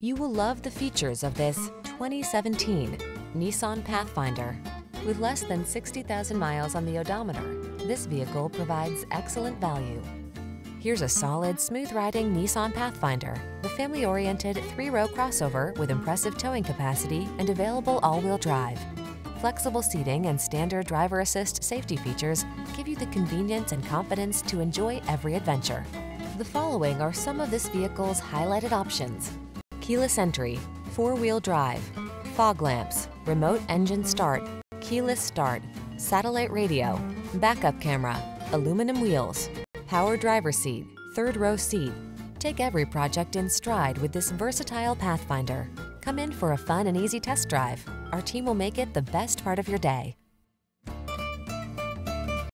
You will love the features of this 2017 Nissan Pathfinder. With less than 60,000 miles on the odometer, this vehicle provides excellent value. Here's a solid, smooth-riding Nissan Pathfinder, the family-oriented three-row crossover with impressive towing capacity and available all-wheel drive. Flexible seating and standard driver assist safety features give you the convenience and confidence to enjoy every adventure. The following are some of this vehicle's highlighted options. Keyless entry, four-wheel drive, fog lamps, remote engine start, keyless start, satellite radio, backup camera, aluminum wheels, power driver seat, third row seat. Take every project in stride with this versatile Pathfinder. Come in for a fun and easy test drive. Our team will make it the best part of your day.